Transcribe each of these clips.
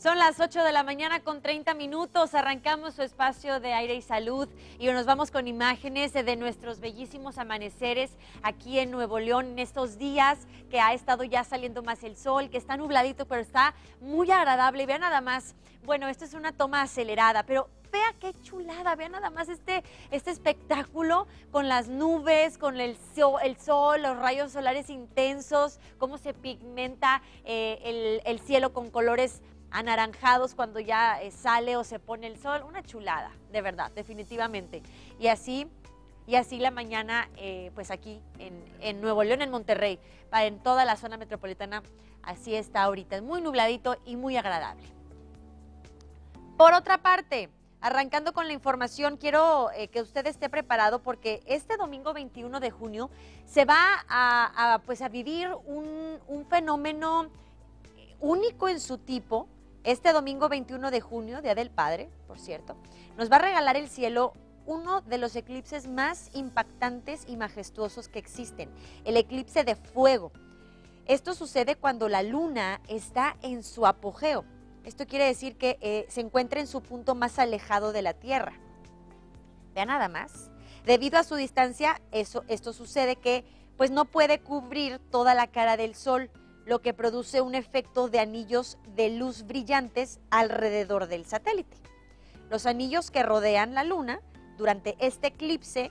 Son las 8 de la mañana con 30 minutos. Arrancamos su espacio de aire y salud y nos vamos con imágenes de nuestros bellísimos amaneceres aquí en Nuevo León en estos días que ha estado ya saliendo más el sol, que está nubladito, pero está muy agradable. Vean nada más. Bueno, esto es una toma acelerada, pero vea qué chulada, vean nada más este, este espectáculo con las nubes, con el sol, el sol, los rayos solares intensos, cómo se pigmenta eh, el, el cielo con colores anaranjados cuando ya eh, sale o se pone el sol. Una chulada, de verdad, definitivamente. Y así, y así la mañana, eh, pues aquí en, Nuevo León, en Monterrey, en toda la zona metropolitana, así está ahorita. Es muy nubladito y muy agradable. Por otra parte, arrancando con la información, quiero eh, que usted esté preparado porque este domingo 21 de junio se va a, pues a vivir un, un fenómeno único en su tipo este domingo 21 de junio, Día del Padre, por cierto, nos va a regalar el cielo uno de los eclipses más impactantes y majestuosos que existen, el eclipse de fuego. Esto sucede cuando la luna está en su apogeo. Esto quiere decir que eh, se encuentra en su punto más alejado de la Tierra. Vea nada más. Debido a su distancia, esto sucede que pues no puede cubrir toda la cara del Sol, lo que produce un efecto de anillos de luz brillantes alrededor del satélite. Los anillos que rodean la Luna durante este eclipse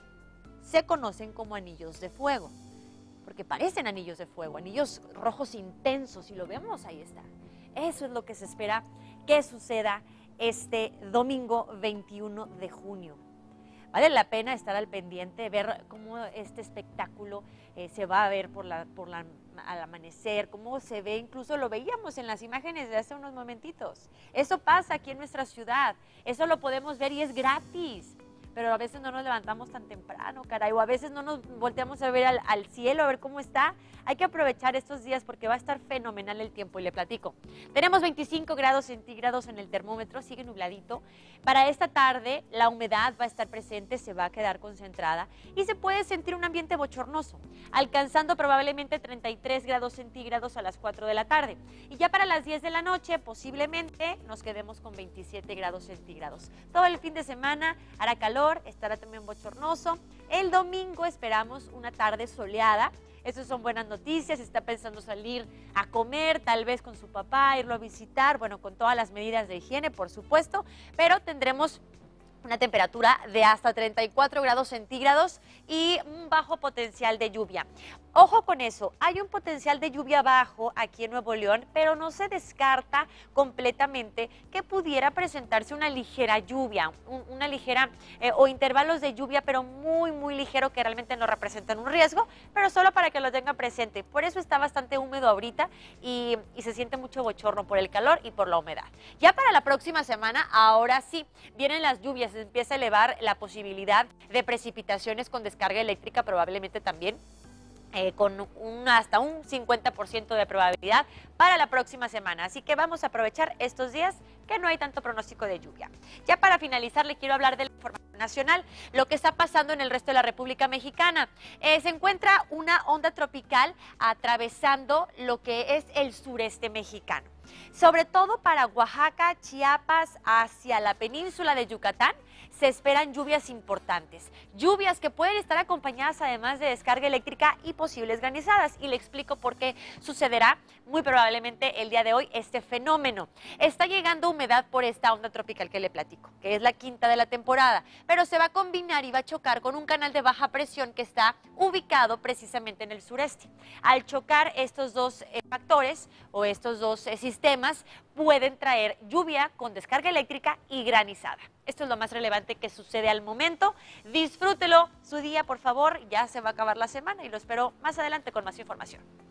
se conocen como anillos de fuego, porque parecen anillos de fuego, anillos rojos intensos, y lo vemos, ahí está. Eso es lo que se espera que suceda este domingo 21 de junio. Vale la pena estar al pendiente, ver cómo este espectáculo eh, se va a ver por la, por la al amanecer, cómo se ve, incluso lo veíamos en las imágenes de hace unos momentitos. Eso pasa aquí en nuestra ciudad, eso lo podemos ver y es gratis pero a veces no nos levantamos tan temprano, caray, o a veces no nos volteamos a ver al, cielo, a ver cómo está. Hay que aprovechar estos días porque va a estar fenomenal el tiempo y le platico. Tenemos 25 grados centígrados en el termómetro, sigue nubladito. Para esta tarde la humedad va a estar presente, se va a quedar concentrada y se puede sentir un ambiente bochornoso, alcanzando probablemente 33 grados centígrados a las 4 de la tarde. Y ya para las 10 de la noche posiblemente nos quedemos con 27 grados centígrados. Todo el fin de semana hará calor estará también bochornoso. El domingo esperamos una tarde soleada. Esas son buenas noticias. Está pensando salir a comer, tal vez con su papá, irlo a visitar, bueno, con todas las medidas de higiene, por supuesto, pero tendremos una temperatura de hasta 34 grados centígrados y un bajo potencial de lluvia. Ojo con eso, hay un potencial de lluvia bajo aquí en Nuevo León, pero no se descarta completamente que pudiera presentarse una ligera lluvia, una ligera eh, o intervalos de lluvia, pero muy, muy ligero que realmente no representan un riesgo, pero solo para que lo tengan presente. Por eso está bastante húmedo ahorita y, y se siente mucho bochorno por el calor y por la humedad. Ya para la próxima semana, ahora sí, vienen las lluvias, empieza a elevar la posibilidad de precipitaciones con descarga eléctrica probablemente también eh, con un, hasta un 50% de probabilidad para la próxima semana. Así que vamos a aprovechar estos días que no hay tanto pronóstico de lluvia. Ya para finalizar, le quiero hablar de la información nacional, lo que está pasando en el resto de la República Mexicana. Eh, se encuentra una onda tropical atravesando lo que es el sureste mexicano. Sobre todo para Oaxaca, Chiapas, hacia la península de Yucatán, se esperan lluvias importantes. Lluvias que pueden estar acompañadas además de descarga eléctrica y posibles granizadas. Y le explico por qué sucederá muy probablemente el día de hoy este fenómeno. Está llegando humedad por esta onda tropical que le platico, que es la quinta de la temporada, pero se va a combinar y va a chocar con un canal de baja presión que está ubicado precisamente en el sureste. Al chocar estos dos eh, factores o estos dos eh, sistemas, pueden traer lluvia con descarga eléctrica y granizada. Esto es lo más relevante que sucede al momento. Disfrútelo su día, por favor. Ya se va a acabar la semana y lo espero más adelante con más información.